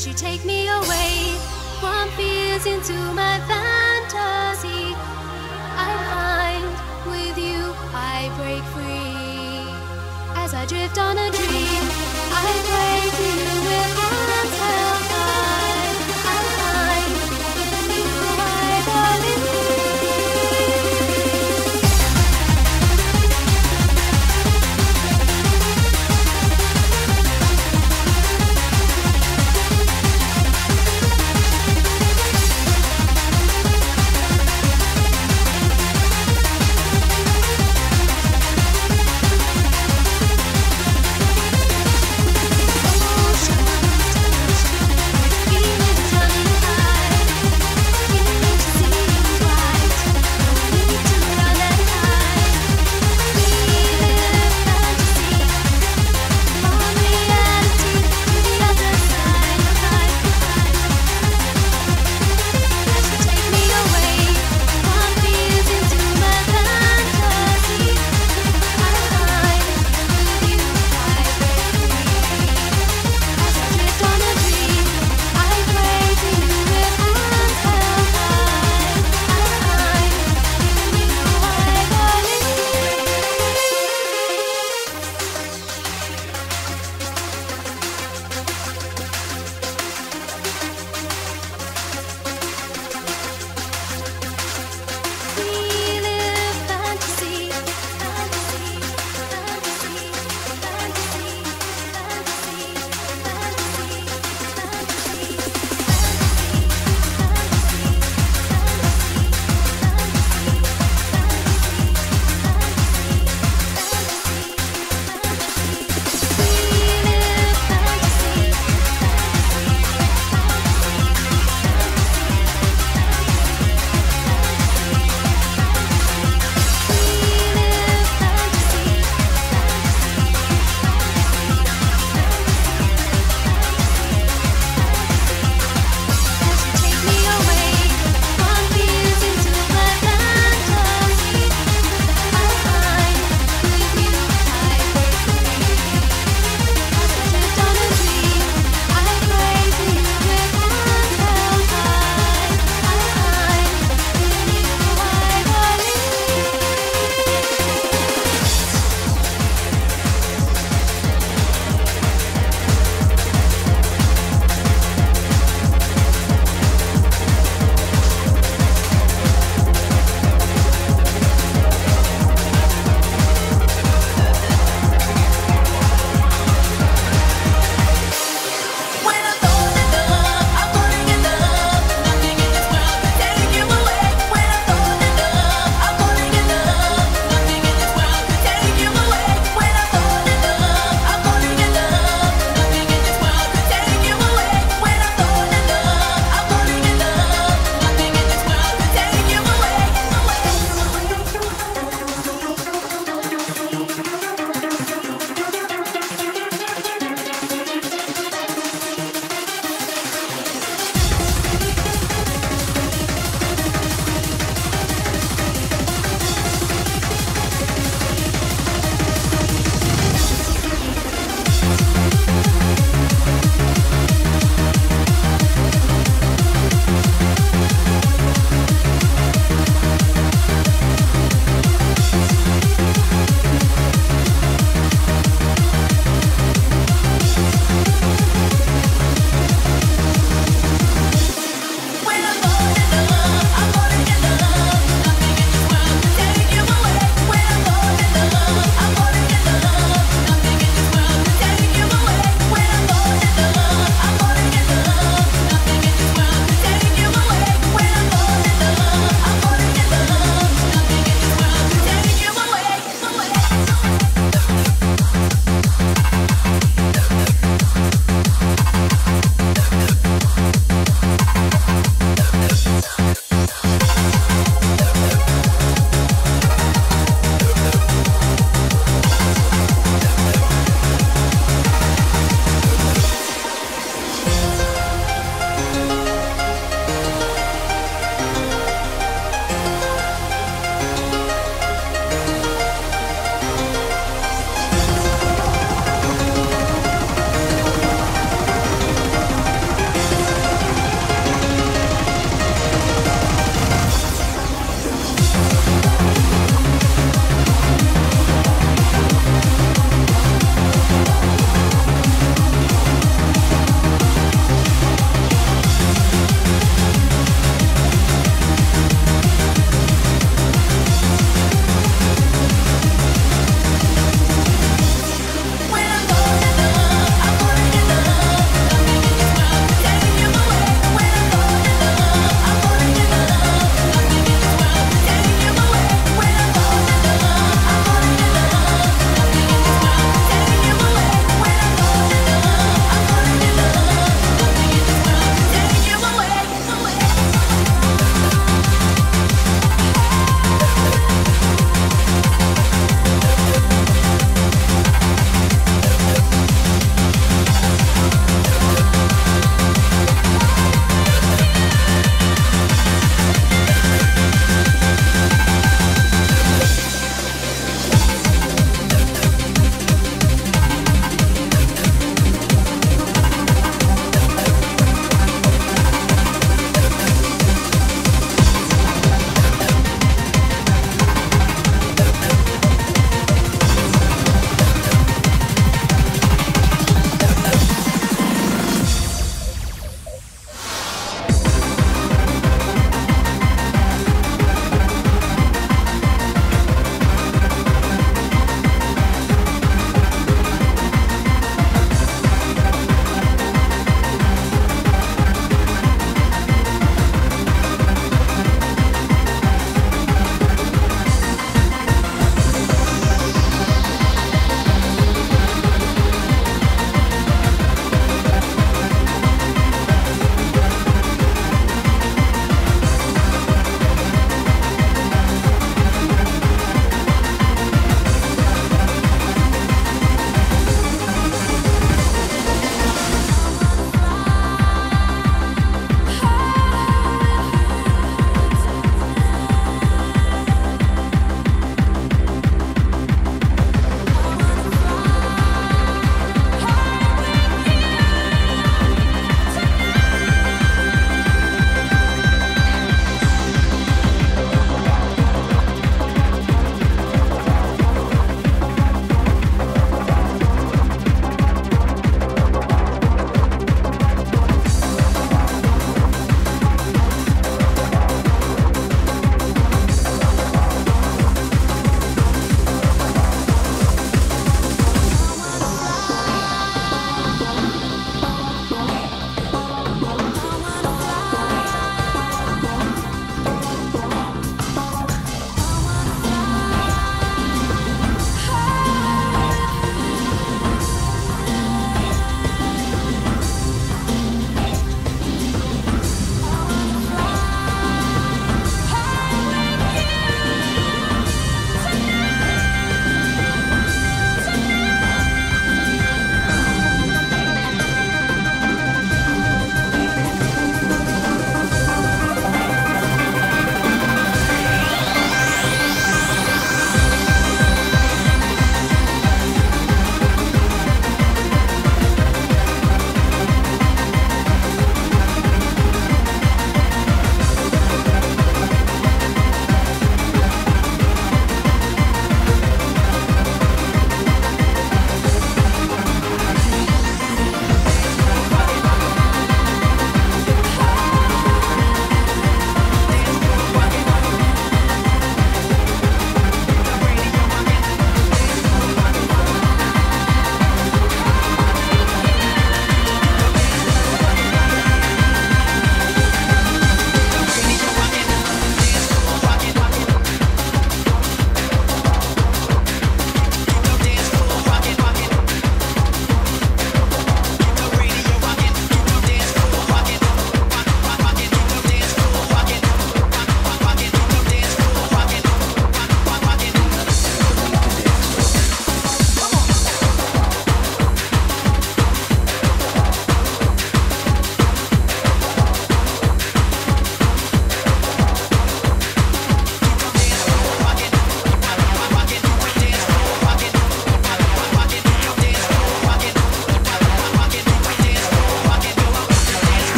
As you take me away from fears into my fantasy, I find with you I break free. As I drift on a dream, I pray to you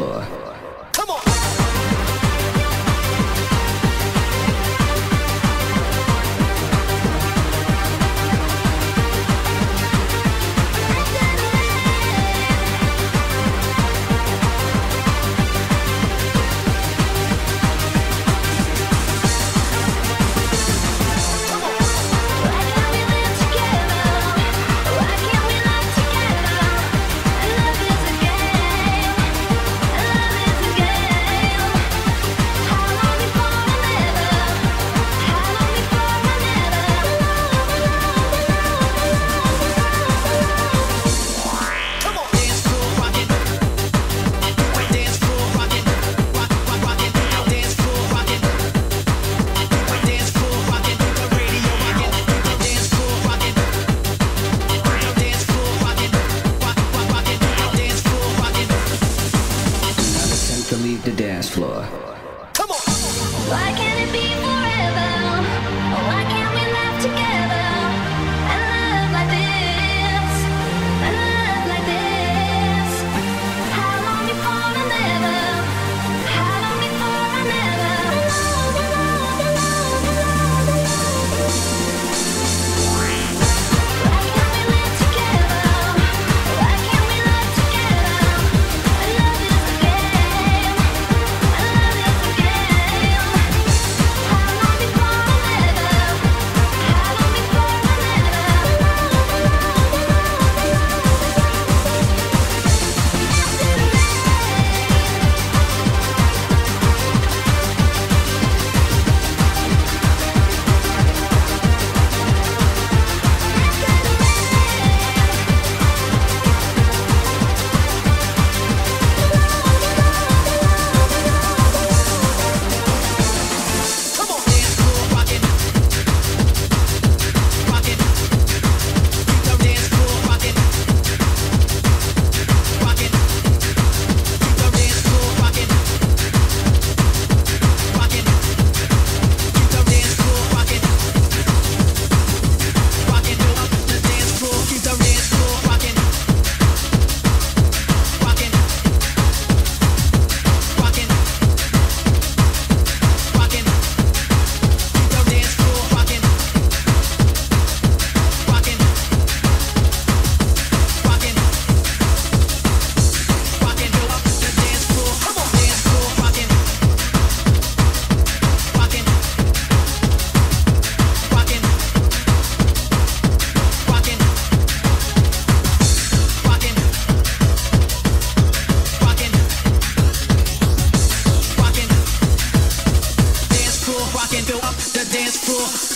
floor. for.